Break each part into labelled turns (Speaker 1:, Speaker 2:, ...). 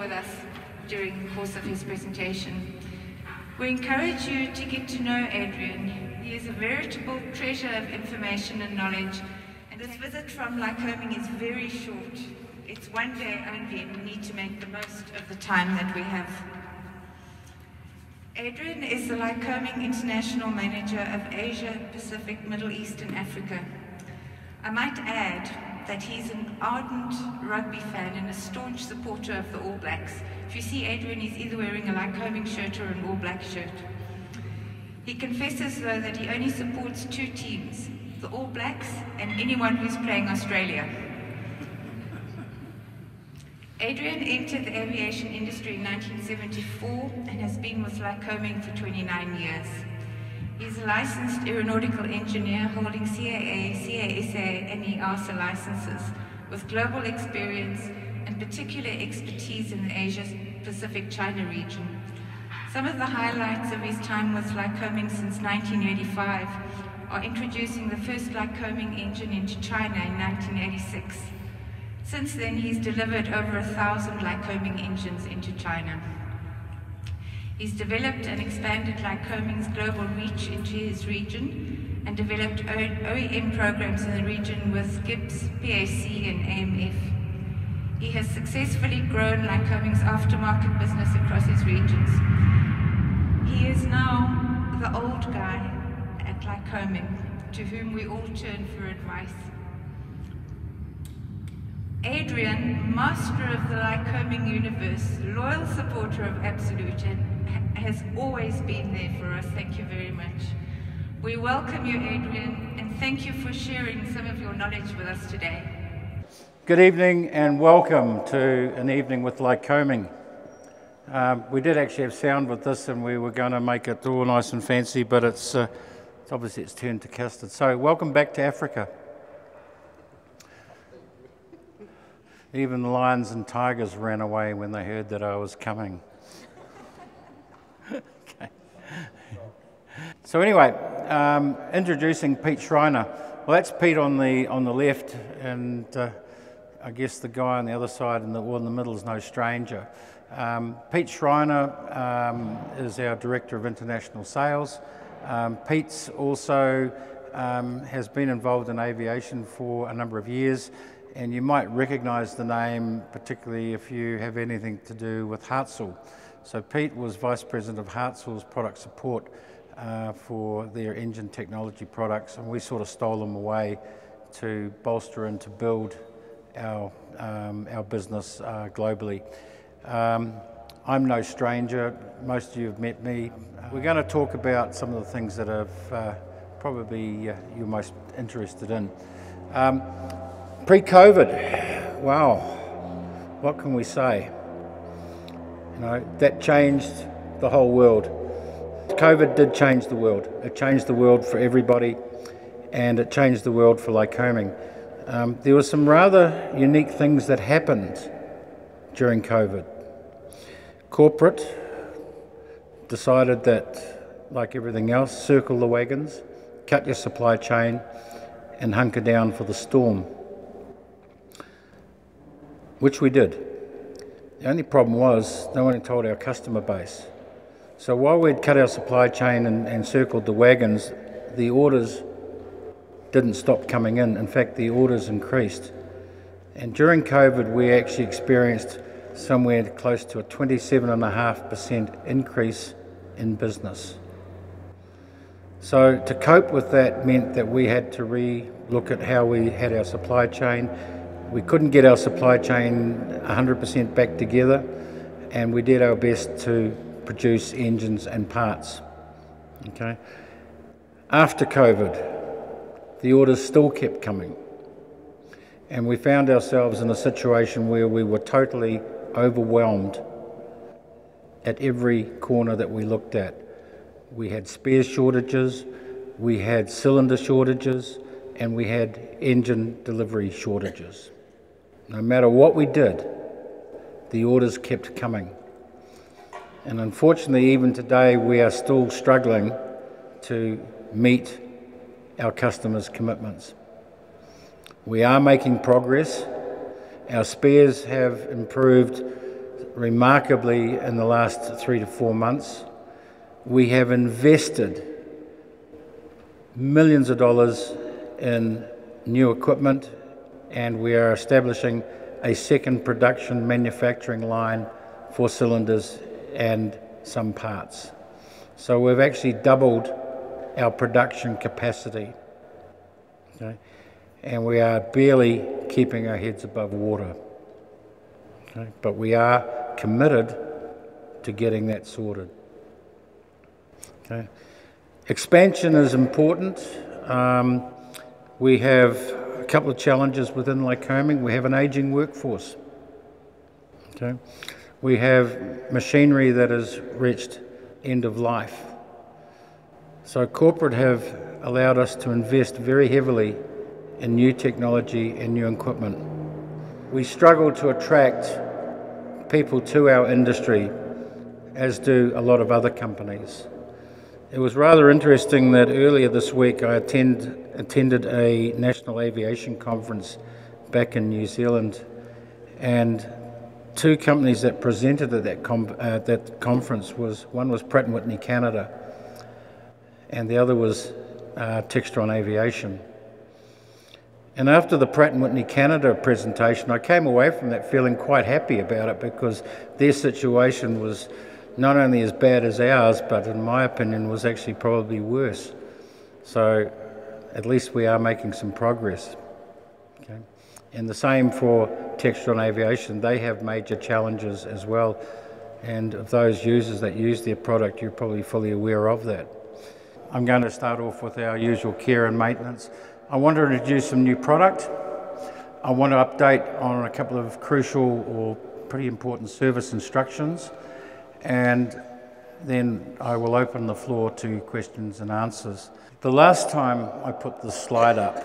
Speaker 1: with us during the course of his presentation. We encourage you to get to know Adrian. He is a veritable treasure of information and knowledge, and this visit from Lycoming is very short. It's one day only, and we need to make the most of the time that we have. Adrian is the Lycoming International Manager of Asia, Pacific, Middle East and Africa. I might add that he's an ardent rugby fan and a staunch supporter of the All Blacks. If you see Adrian, he's either wearing a Lycoming shirt or an All Black shirt. He confesses, though, that he only supports two teams, the All Blacks and anyone who's playing Australia. Adrian entered the aviation industry in 1974 and has been with Lycoming for 29 years. He is a licensed aeronautical engineer holding CAA, CASA and EASA licenses with global experience and particular expertise in the Asia-Pacific China region. Some of the highlights of his time with Lycoming since 1985 are introducing the first Lycoming engine into China in 1986 since then, he's delivered over a thousand Lycoming engines into China. He's developed and expanded Lycoming's global reach into his region and developed OEM programs in the region with Gipps, PAC and AMF. He has successfully grown Lycoming's aftermarket business across his regions. He is now the old guy at Lycoming, to whom we all turn for advice. Adrian, master of the Lycoming universe, loyal supporter of Absolute, and has always been there for us. Thank you very much. We welcome you, Adrian, and thank you for sharing some of your knowledge with us today.
Speaker 2: Good evening and welcome to an evening with Lycoming. Um, we did actually have sound with this and we were going to make it all nice and fancy, but it's, uh, it's obviously it's turned to custard. So welcome back to Africa. Even lions and tigers ran away when they heard that I was coming. okay. So anyway, um, introducing Pete Schreiner. Well, that's Pete on the on the left, and uh, I guess the guy on the other side in the, one in the middle is no stranger. Um, Pete Schreiner um, is our Director of International Sales. Um, Pete's also um, has been involved in aviation for a number of years and you might recognize the name, particularly if you have anything to do with Hartzell. So Pete was Vice President of Hartzell's product support uh, for their engine technology products, and we sort of stole them away to bolster and to build our, um, our business uh, globally. Um, I'm no stranger, most of you have met me. We're going to talk about some of the things that are uh, probably uh, you're most interested in. Um, Pre COVID, wow, what can we say? You know, that changed the whole world. COVID did change the world. It changed the world for everybody and it changed the world for Lycoming. Um, there were some rather unique things that happened during COVID. Corporate decided that, like everything else, circle the wagons, cut your supply chain, and hunker down for the storm which we did. The only problem was no one had told our customer base. So while we'd cut our supply chain and, and circled the wagons, the orders didn't stop coming in. In fact, the orders increased. And during COVID, we actually experienced somewhere close to a 27.5% increase in business. So to cope with that meant that we had to re-look at how we had our supply chain, we couldn't get our supply chain 100% back together, and we did our best to produce engines and parts. Okay. After COVID, the orders still kept coming, and we found ourselves in a situation where we were totally overwhelmed at every corner that we looked at. We had spare shortages, we had cylinder shortages, and we had engine delivery shortages. No matter what we did, the orders kept coming. And unfortunately, even today, we are still struggling to meet our customers' commitments. We are making progress. Our spares have improved remarkably in the last three to four months. We have invested millions of dollars in new equipment and we are establishing a second production manufacturing line for cylinders and some parts. So we've actually doubled our production capacity. Okay? And we are barely keeping our heads above water. Okay? But we are committed to getting that sorted. Okay? Expansion is important. Um, we have couple of challenges within Lycoming. We have an aging workforce. Okay? We have machinery that has reached end of life. So corporate have allowed us to invest very heavily in new technology and new equipment. We struggle to attract people to our industry, as do a lot of other companies. It was rather interesting that earlier this week I attend, attended a national aviation conference back in New Zealand, and two companies that presented at that, uh, that conference was one was Pratt & Whitney Canada, and the other was uh, Textron Aviation. And after the Pratt & Whitney Canada presentation, I came away from that feeling quite happy about it because their situation was not only as bad as ours, but in my opinion was actually probably worse. So at least we are making some progress. Okay? And the same for Textron Aviation. They have major challenges as well. And of those users that use their product, you're probably fully aware of that. I'm going to start off with our usual care and maintenance. I want to introduce some new product. I want to update on a couple of crucial or pretty important service instructions. And then I will open the floor to questions and answers. The last time I put the slide up,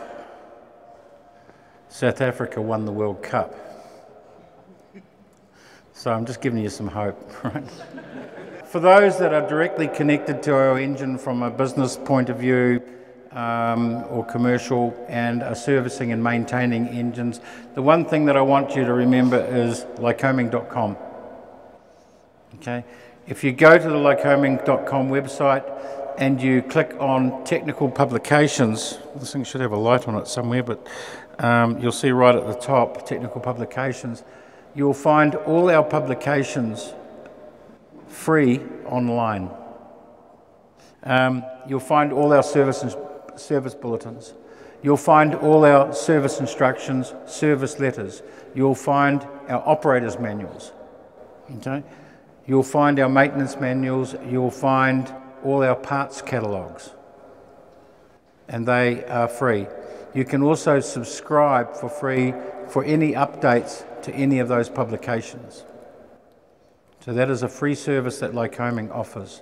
Speaker 2: South Africa won the World Cup. So I'm just giving you some hope, right? For those that are directly connected to our engine from a business point of view, um, or commercial and are servicing and maintaining engines. The one thing that I want you to remember is lycoming.com. Okay, if you go to the lycoming.com website and you click on technical publications, this thing should have a light on it somewhere, but um, you'll see right at the top technical publications. You'll find all our publications free online. Um, you'll find all our services service bulletins. You'll find all our service instructions, service letters. You'll find our operators' manuals. Okay? You'll find our maintenance manuals. You'll find all our parts catalogues. And they are free. You can also subscribe for free for any updates to any of those publications. So that is a free service that Lycoming offers.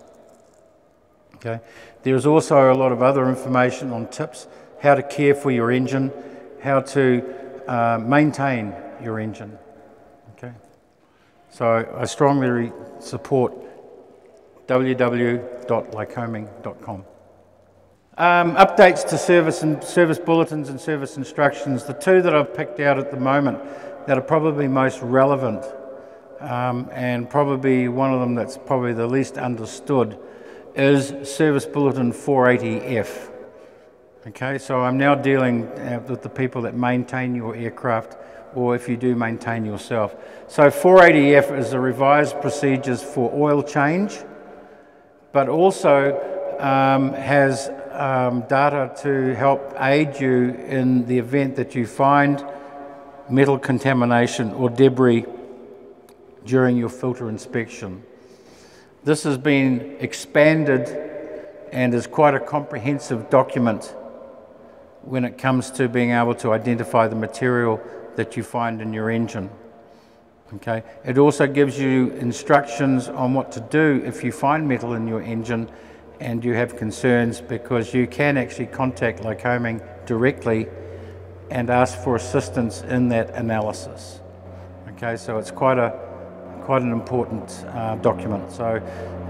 Speaker 2: Okay. There's also a lot of other information on tips, how to care for your engine, how to uh, maintain your engine. So I strongly support www.lycoming.com. Um, updates to service and service bulletins and service instructions. The two that I've picked out at the moment that are probably most relevant um, and probably one of them that's probably the least understood is Service Bulletin 480F. Okay, so I'm now dealing uh, with the people that maintain your aircraft or if you do maintain yourself. So 480F is the revised procedures for oil change, but also um, has um, data to help aid you in the event that you find metal contamination or debris during your filter inspection. This has been expanded and is quite a comprehensive document when it comes to being able to identify the material that you find in your engine. Okay. It also gives you instructions on what to do if you find metal in your engine and you have concerns because you can actually contact Lycoming directly and ask for assistance in that analysis. Okay, so it's quite a quite an important uh, document. So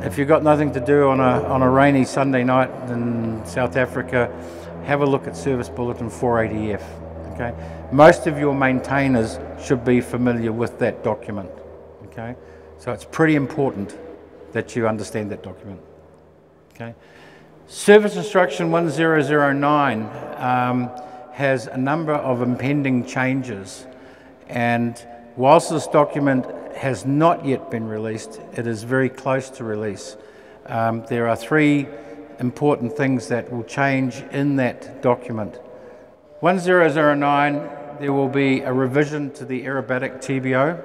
Speaker 2: if you've got nothing to do on a, on a rainy Sunday night in South Africa, have a look at Service Bulletin 480F. Okay, most of your maintainers should be familiar with that document. Okay, so it's pretty important that you understand that document. Okay, Service Instruction 1009 um, has a number of impending changes, and whilst this document has not yet been released, it is very close to release. Um, there are three important things that will change in that document. 1009, there will be a revision to the aerobatic TBO.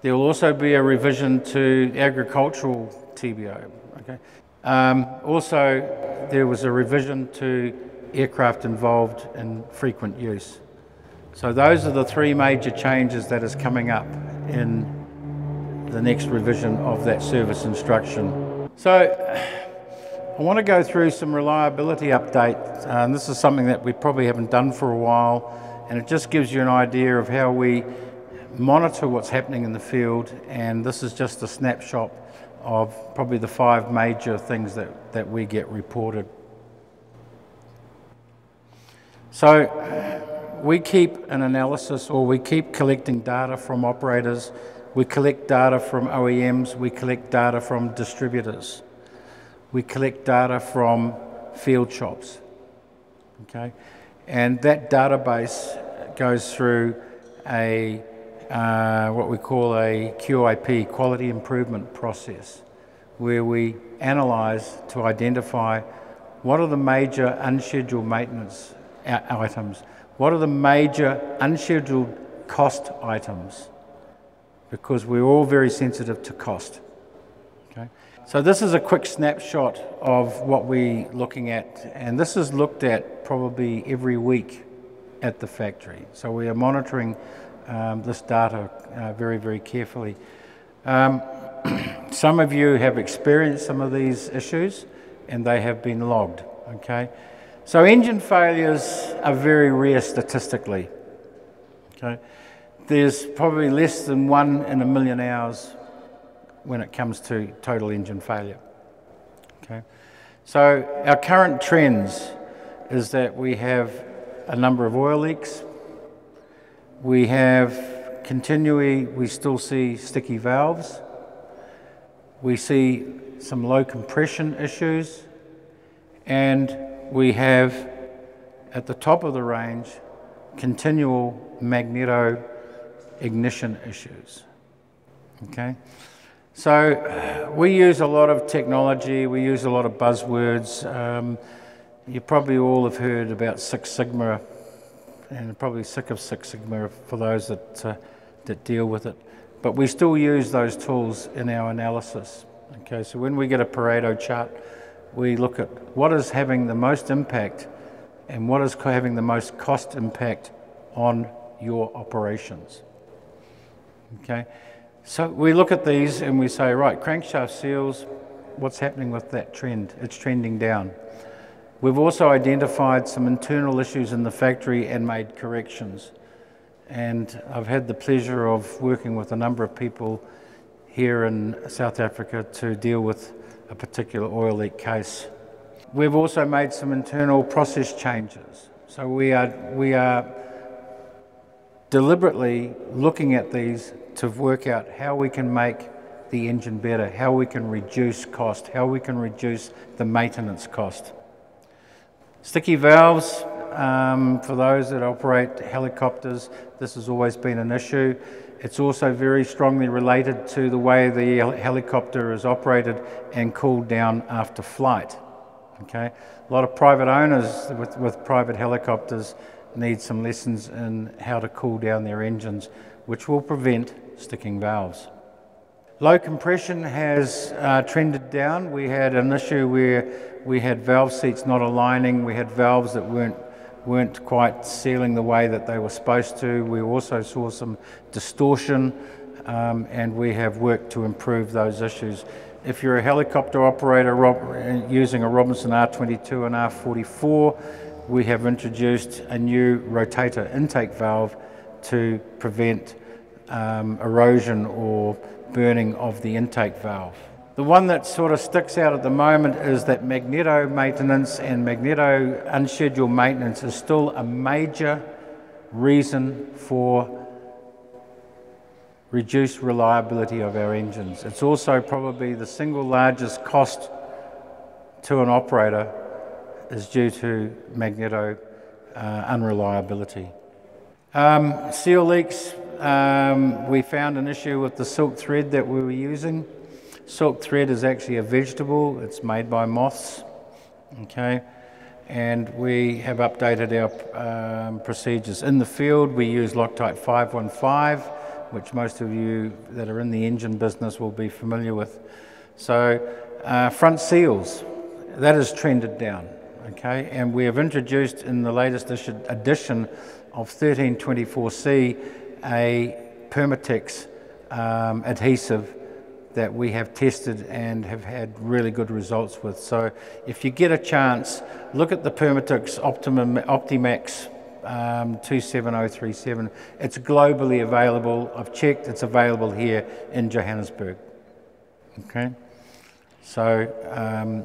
Speaker 2: There will also be a revision to agricultural TBO. Okay. Um, also, there was a revision to aircraft involved in frequent use. So those are the three major changes that is coming up in the next revision of that service instruction. So I want to go through some reliability updates. Um, this is something that we probably haven't done for a while, and it just gives you an idea of how we monitor what's happening in the field. And this is just a snapshot of probably the five major things that, that we get reported. So we keep an analysis or we keep collecting data from operators, we collect data from OEMs, we collect data from distributors we collect data from field shops. Okay? And that database goes through a uh, what we call a QIP, quality improvement process, where we analyse to identify what are the major unscheduled maintenance items, what are the major unscheduled cost items, because we're all very sensitive to cost. So this is a quick snapshot of what we're looking at, and this is looked at probably every week at the factory. So we are monitoring um, this data uh, very, very carefully. Um, some of you have experienced some of these issues, and they have been logged. Okay, so engine failures are very rare statistically. Okay, there's probably less than one in a million hours when it comes to total engine failure. Okay? So our current trends is that we have a number of oil leaks. We have continually, we still see sticky valves. We see some low compression issues. And we have, at the top of the range, continual magneto ignition issues. Okay? So we use a lot of technology, we use a lot of buzzwords. Um, you probably all have heard about Six Sigma and probably sick of Six Sigma for those that, uh, that deal with it. But we still use those tools in our analysis. Okay, so when we get a Pareto chart, we look at what is having the most impact and what is having the most cost impact on your operations. Okay. So we look at these and we say, right, crankshaft seals, what's happening with that trend? It's trending down. We've also identified some internal issues in the factory and made corrections. And I've had the pleasure of working with a number of people here in South Africa to deal with a particular oil leak case. We've also made some internal process changes. So we are, we are deliberately looking at these to work out how we can make the engine better, how we can reduce cost, how we can reduce the maintenance cost. Sticky valves, um, for those that operate helicopters, this has always been an issue. It's also very strongly related to the way the helicopter is operated and cooled down after flight. Okay, a lot of private owners with, with private helicopters need some lessons in how to cool down their engines, which will prevent sticking valves. Low compression has uh, trended down. We had an issue where we had valve seats not aligning. We had valves that weren't weren't quite sealing the way that they were supposed to. We also saw some distortion, um, and we have worked to improve those issues. If you're a helicopter operator using a Robinson R22 and R44, we have introduced a new rotator intake valve to prevent um, erosion or burning of the intake valve. The one that sort of sticks out at the moment is that magneto maintenance and magneto unscheduled maintenance is still a major reason for reduced reliability of our engines. It's also probably the single largest cost to an operator is due to magneto uh, unreliability. Um, seal leaks, um, we found an issue with the silk thread that we were using. Silk thread is actually a vegetable, it's made by moths. Okay, and we have updated our um, procedures. In the field, we use Loctite 515, which most of you that are in the engine business will be familiar with. So, uh, front seals, that has trended down. Okay, and we have introduced in the latest edition of 1324C a Permatex um, adhesive that we have tested and have had really good results with. So if you get a chance, look at the Permatex Optimum, Optimax um, 27037. It's globally available. I've checked, it's available here in Johannesburg. Okay? So, um,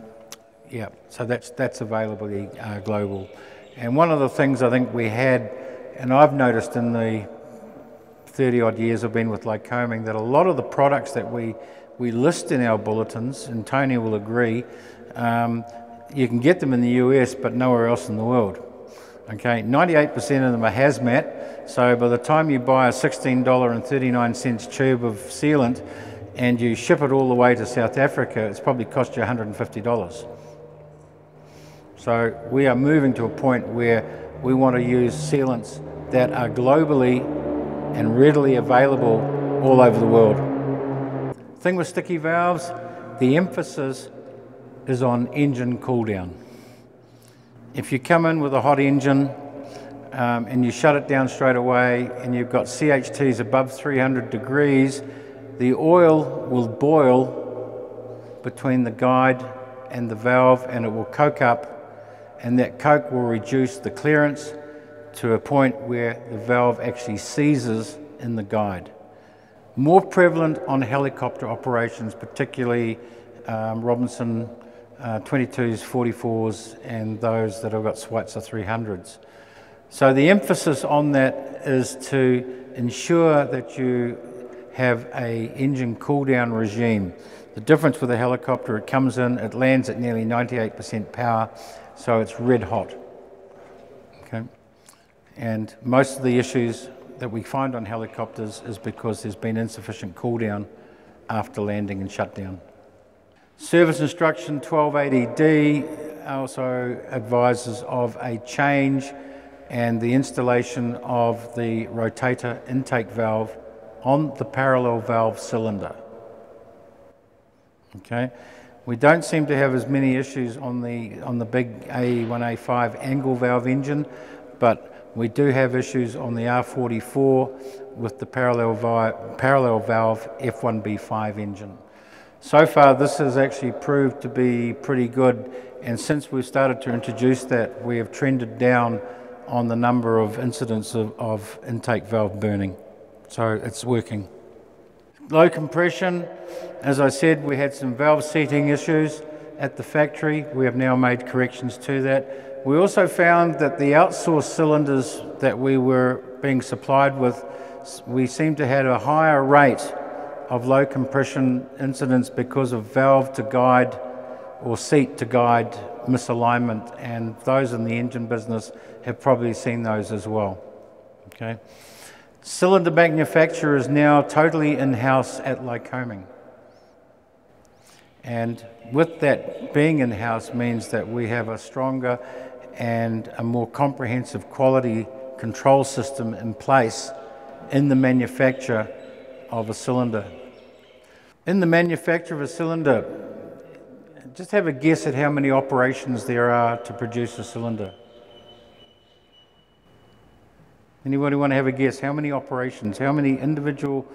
Speaker 2: yeah, so that's, that's available uh, global. And one of the things I think we had, and I've noticed in the 30 odd years I've been with Lycoming, that a lot of the products that we, we list in our bulletins, and Tony will agree, um, you can get them in the US but nowhere else in the world. Okay, 98% of them are hazmat, so by the time you buy a $16.39 tube of sealant and you ship it all the way to South Africa, it's probably cost you $150. So we are moving to a point where we want to use sealants that are globally and readily available all over the world. Thing with sticky valves, the emphasis is on engine cool down. If you come in with a hot engine um, and you shut it down straight away and you've got CHTs above 300 degrees, the oil will boil between the guide and the valve and it will coke up and that coke will reduce the clearance to a point where the valve actually seizes in the guide. More prevalent on helicopter operations, particularly um, Robinson uh, 22s, 44s, and those that have got Schweizer 300s. So the emphasis on that is to ensure that you have a engine cool down regime. The difference with a helicopter, it comes in, it lands at nearly 98% power, so it's red hot. Okay? And most of the issues that we find on helicopters is because there's been insufficient cool down after landing and shutdown. Service instruction 1280D also advises of a change and the installation of the rotator intake valve on the parallel valve cylinder. Okay, we don't seem to have as many issues on the, on the big AE1A5 angle valve engine, but we do have issues on the R44 with the parallel, parallel valve F1B5 engine. So far, this has actually proved to be pretty good, and since we've started to introduce that, we have trended down on the number of incidents of, of intake valve burning. So it's working. Low compression, as I said, we had some valve seating issues at the factory. We have now made corrections to that. We also found that the outsourced cylinders that we were being supplied with, we seem to have a higher rate of low compression incidents because of valve to guide or seat to guide misalignment, and those in the engine business have probably seen those as well. Okay. Cylinder manufacture is now totally in-house at Lycoming. And with that being in-house means that we have a stronger and a more comprehensive quality control system in place in the manufacture of a cylinder. In the manufacture of a cylinder, just have a guess at how many operations there are to produce a cylinder. Anybody want to have a guess? How many operations, how many individual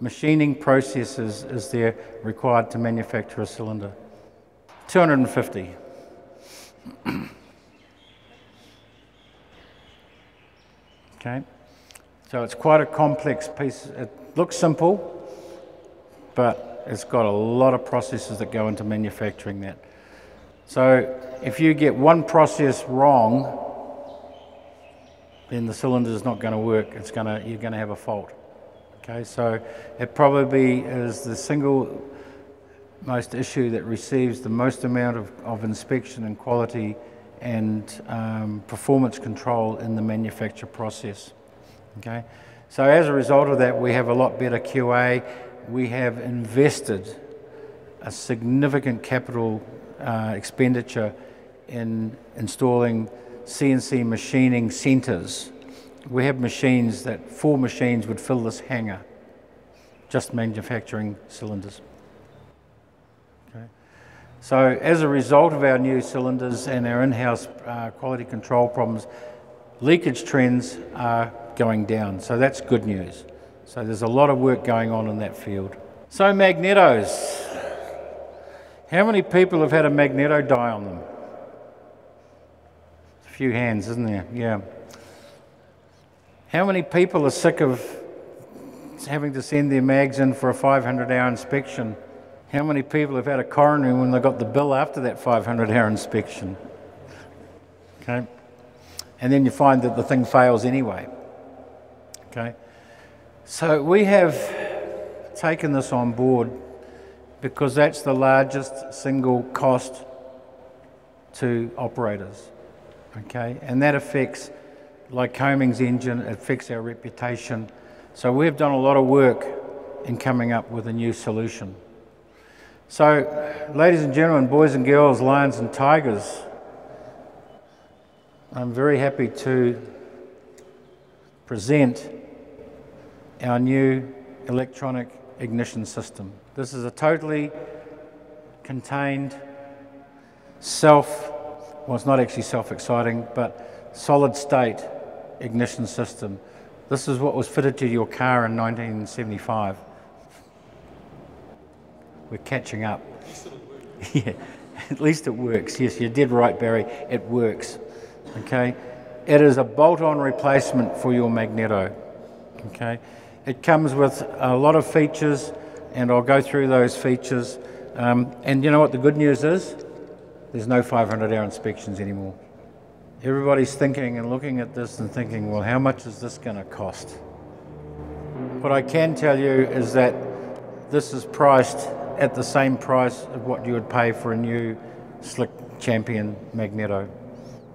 Speaker 2: machining processes is there required to manufacture a cylinder? 250. Okay, so it's quite a complex piece. It looks simple, but it's got a lot of processes that go into manufacturing that. So if you get one process wrong, then the cylinder is not going to work. It's going to, you're going to have a fault. Okay, so it probably is the single most issue that receives the most amount of, of inspection and quality and um, performance control in the manufacture process. Okay, so as a result of that, we have a lot better QA. We have invested a significant capital uh, expenditure in installing CNC machining centres. We have machines that four machines would fill this hangar, just manufacturing cylinders. So as a result of our new cylinders and our in-house uh, quality control problems, leakage trends are going down. So that's good news. So there's a lot of work going on in that field. So magnetos. How many people have had a magneto die on them? A few hands, isn't there? Yeah. How many people are sick of having to send their mags in for a 500 hour inspection? How many people have had a coronary when they got the bill after that 500 hour inspection? Okay. And then you find that the thing fails anyway. Okay. So we have taken this on board because that's the largest single cost to operators. Okay, and that affects, Lycoming's engine, it affects our reputation. So we've done a lot of work in coming up with a new solution. So, ladies and gentlemen, boys and girls, lions and tigers, I'm very happy to present our new electronic ignition system. This is a totally contained, self, well, it's not actually self exciting, but solid state ignition system. This is what was fitted to your car in 1975. We're catching up. yeah, at least it works. Yes, you did right, Barry. It works. Okay? It is a bolt on replacement for your Magneto. Okay? It comes with a lot of features and I'll go through those features. Um, and you know what the good news is? There's no 500 hour inspections anymore. Everybody's thinking and looking at this and thinking, well, how much is this going to cost? What I can tell you is that this is priced at the same price of what you would pay for a new Slick Champion Magneto.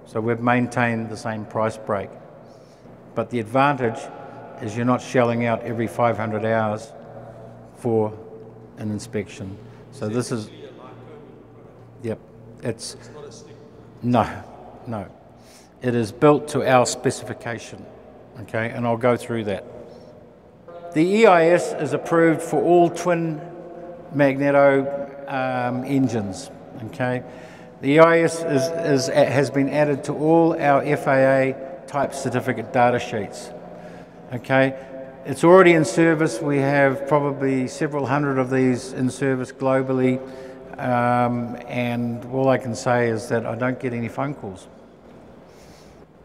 Speaker 2: So we've maintained the same price break. But the advantage is you're not shelling out every 500 hours for an inspection. So this is, yep, it's, no, no. It is built to our specification, okay, and I'll go through that. The EIS is approved for all twin magneto um, engines, okay. The EIS is, is, has been added to all our FAA type certificate data sheets, okay. It's already in service. We have probably several hundred of these in service globally. Um, and all I can say is that I don't get any phone calls.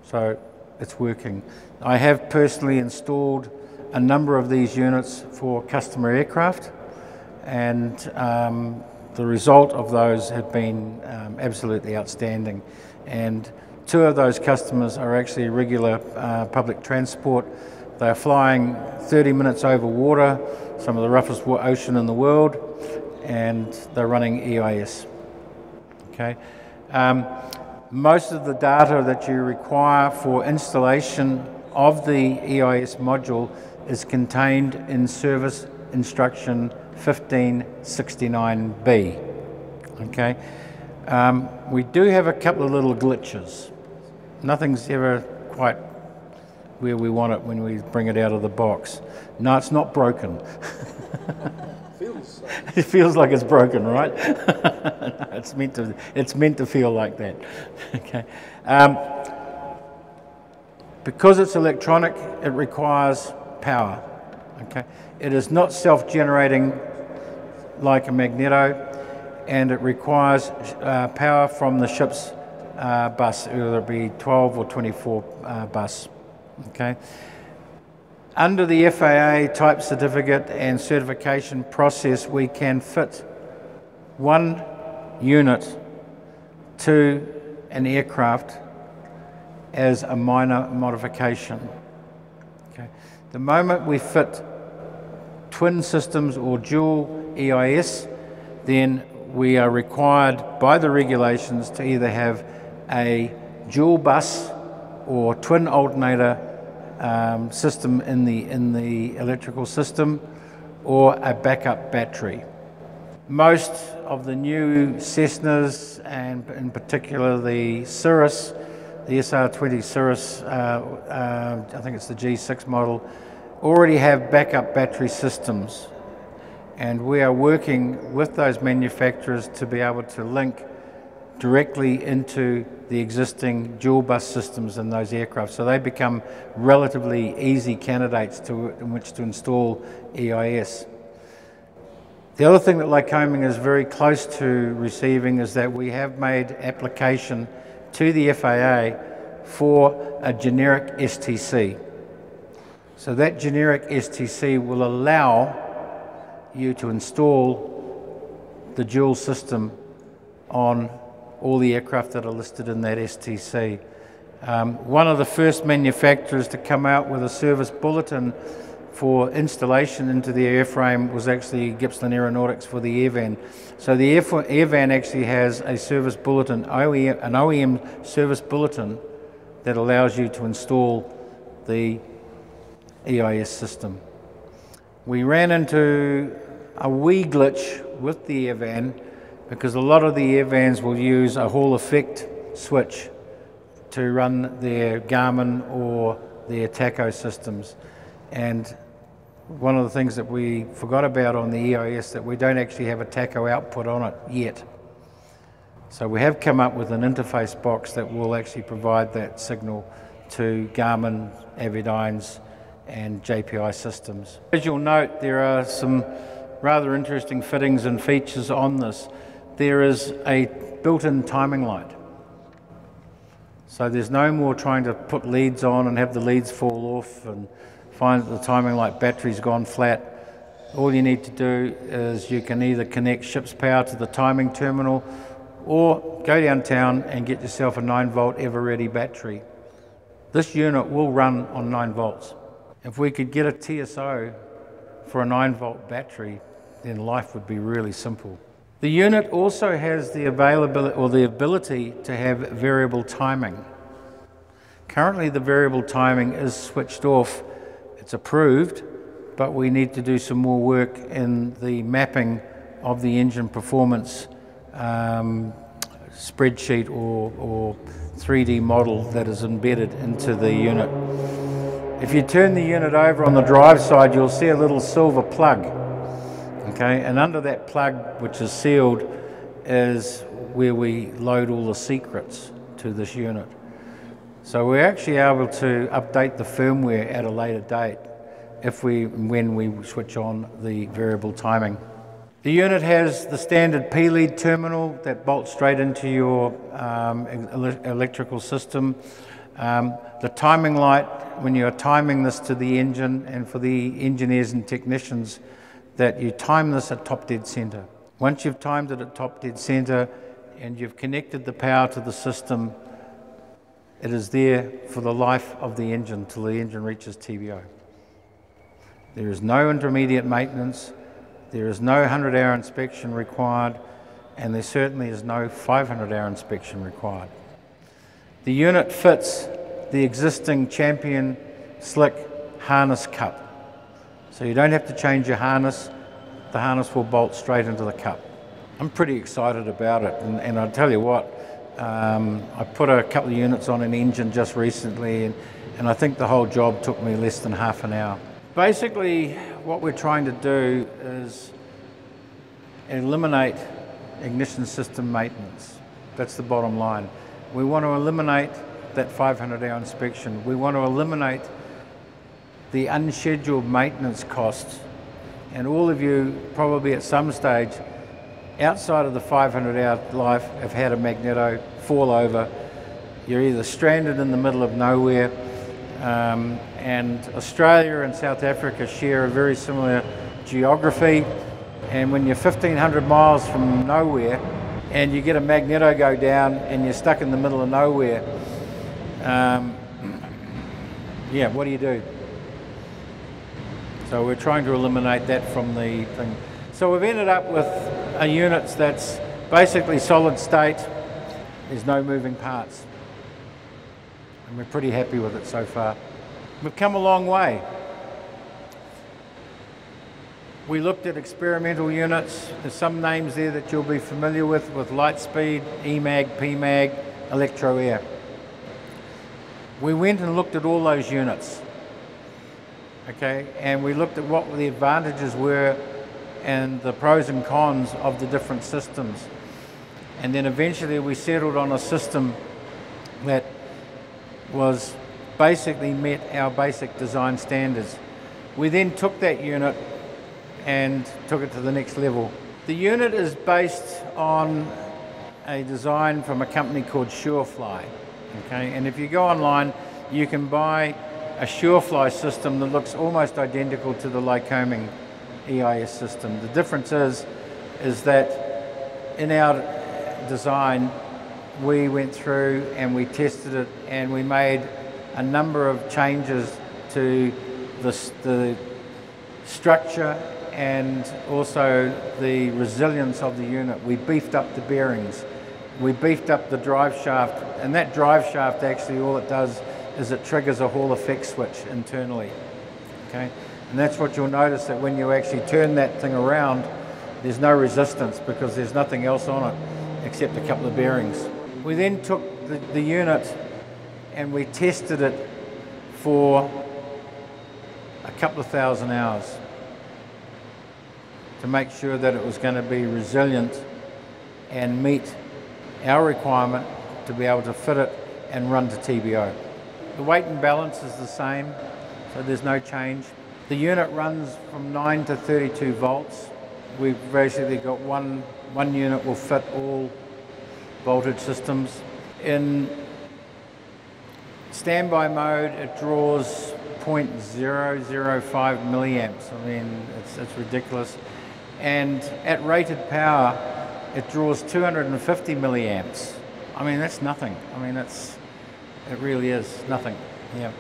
Speaker 2: So it's working. I have personally installed a number of these units for customer aircraft, and um, the result of those have been um, absolutely outstanding. And two of those customers are actually regular uh, public transport they're flying 30 minutes over water, some of the roughest ocean in the world, and they're running EIS. Okay. Um, most of the data that you require for installation of the EIS module is contained in Service Instruction 1569B. Okay. Um, we do have a couple of little glitches. Nothing's ever quite where we want it when we bring it out of the box. No, it's not broken. feels it feels like it's broken, right? it's meant to. It's meant to feel like that. okay. Um, because it's electronic, it requires power. Okay. It is not self-generating like a magneto, and it requires uh, power from the ship's uh, bus, whether it be 12 or 24 uh, bus. Okay. Under the FAA type certificate and certification process, we can fit one unit to an aircraft as a minor modification. The moment we fit twin systems or dual EIS, then we are required by the regulations to either have a dual bus or twin alternator um, system in the, in the electrical system or a backup battery. Most of the new Cessnas, and in particular the Cirrus, the SR20 Cirrus, uh, uh, I think it's the G6 model, already have backup battery systems. And we are working with those manufacturers to be able to link directly into the existing dual bus systems in those aircraft. So they become relatively easy candidates to, in which to install EIS. The other thing that Lycoming is very close to receiving is that we have made application to the FAA for a generic STC. So that generic STC will allow you to install the dual system on all the aircraft that are listed in that STC. Um, one of the first manufacturers to come out with a service bulletin for installation into the airframe was actually Gippsland Aeronautics for the Airvan. So the Airvan actually has a service bulletin, OEM, an OEM service bulletin that allows you to install the EIS system. We ran into a wee glitch with the Airvan because a lot of the Airvans will use a Hall effect switch to run their Garmin or their tacho systems. And one of the things that we forgot about on the EIS that we don't actually have a tacho output on it yet. So we have come up with an interface box that will actually provide that signal to Garmin, Avidynes and JPI systems. As you'll note, there are some rather interesting fittings and features on this. There is a built-in timing light. So there's no more trying to put leads on and have the leads fall off and find that the timing light battery's gone flat, all you need to do is you can either connect ship's power to the timing terminal or go downtown and get yourself a 9 volt Eveready battery. This unit will run on 9 volts. If we could get a TSO for a 9 volt battery, then life would be really simple. The unit also has the availability or the ability to have variable timing. Currently the variable timing is switched off it's approved, but we need to do some more work in the mapping of the engine performance um, spreadsheet or, or 3D model that is embedded into the unit. If you turn the unit over on the drive side, you'll see a little silver plug. Okay, and under that plug, which is sealed, is where we load all the secrets to this unit. So we're actually able to update the firmware at a later date if we, when we switch on the variable timing. The unit has the standard P-lead terminal that bolts straight into your um, electrical system. Um, the timing light, when you're timing this to the engine, and for the engineers and technicians, that you time this at top dead center. Once you've timed it at top dead center and you've connected the power to the system, it is there for the life of the engine till the engine reaches TBO. There is no intermediate maintenance, there is no 100 hour inspection required, and there certainly is no 500 hour inspection required. The unit fits the existing Champion Slick harness cup. So you don't have to change your harness, the harness will bolt straight into the cup. I'm pretty excited about it, and, and I tell you what, um, I put a couple of units on an engine just recently, and, and I think the whole job took me less than half an hour. Basically, what we're trying to do is eliminate ignition system maintenance. That's the bottom line. We want to eliminate that 500 hour inspection. We want to eliminate the unscheduled maintenance costs. And all of you probably at some stage outside of the 500 hour life have had a magneto fall over. You're either stranded in the middle of nowhere Um, and Australia and South Africa share a very similar geography. And when you're 1500 miles from nowhere and you get a magneto go down and you're stuck in the middle of nowhere, um, yeah, what do you do? So we're trying to eliminate that from the thing. So we've ended up with a unit that's basically solid state. There's no moving parts. And we're pretty happy with it so far. We've come a long way. We looked at experimental units. There's some names there that you'll be familiar with, with Lightspeed, EMAG, PMAG, Electro Air. We went and looked at all those units okay? And we looked at what the advantages were and the pros and cons of the different systems. And then eventually we settled on a system that was basically met our basic design standards. We then took that unit and took it to the next level. The unit is based on a design from a company called Surefly. Okay, and if you go online, you can buy a Surefly system that looks almost identical to the Lycoming EIS system. The difference is, is that in our design, we went through and we tested it and we made a number of changes to the, the structure and also the resilience of the unit. We beefed up the bearings, we beefed up the drive shaft, and that drive shaft actually all it does is it triggers a Hall effect switch internally. Okay, and that's what you'll notice that when you actually turn that thing around, there's no resistance because there's nothing else on it except a couple of bearings. We then took the, the unit and we tested it for a couple of thousand hours to make sure that it was going to be resilient and meet our requirement to be able to fit it and run to TBO. The weight and balance is the same, so there's no change. The unit runs from 9 to 32 volts. We've basically got one, one unit will fit all voltage systems. In standby mode, it draws 0.005 milliamps. I mean, it's, it's ridiculous. And at rated power, it draws 250 milliamps. I mean, that's nothing. I mean, that's it really is nothing. Yeah.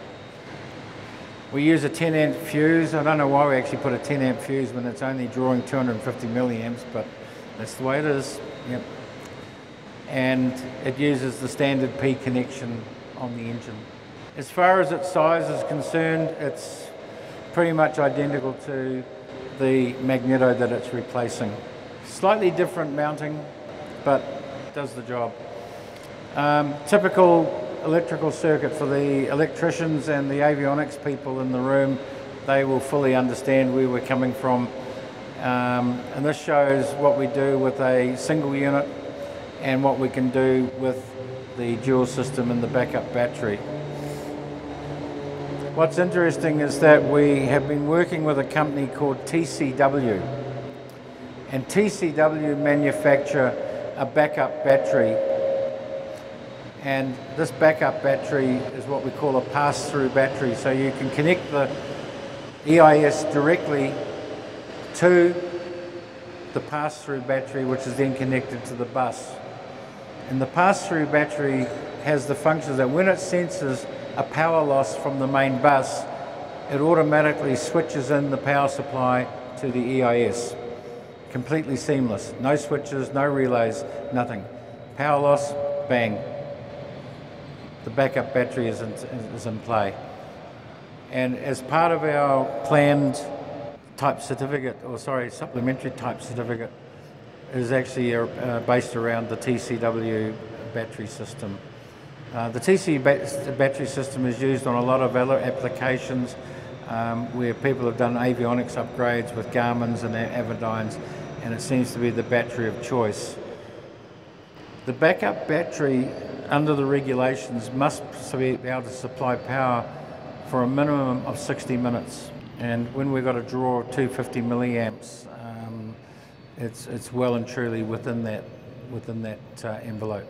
Speaker 2: We use a 10 amp fuse. I don't know why we actually put a 10 amp fuse when it's only drawing 250 milliamps, but that's the way it is. Yep. And it uses the standard P connection on the engine. As far as its size is concerned, it's pretty much identical to the Magneto that it's replacing. Slightly different mounting, but does the job. Um, typical electrical circuit for the electricians and the avionics people in the room, they will fully understand where we're coming from. Um, and this shows what we do with a single unit and what we can do with the dual system and the backup battery. What's interesting is that we have been working with a company called TCW. And TCW manufacture a backup battery and this backup battery is what we call a pass-through battery. So you can connect the EIS directly to the pass-through battery, which is then connected to the bus. And the pass-through battery has the function that when it senses a power loss from the main bus, it automatically switches in the power supply to the EIS. Completely seamless. No switches, no relays, nothing. Power loss, bang, the backup battery is in, is in play. And as part of our planned type certificate, or sorry, supplementary type certificate, is actually uh, based around the TCW battery system. Uh, the TC battery system is used on a lot of other applications um, where people have done avionics upgrades with Garmin's and their Avidynes, and it seems to be the battery of choice. The backup battery under the regulations must be able to supply power for a minimum of 60 minutes. And when we've got a draw of 250 milliamps, um, it's, it's well and truly within that, within that uh, envelope.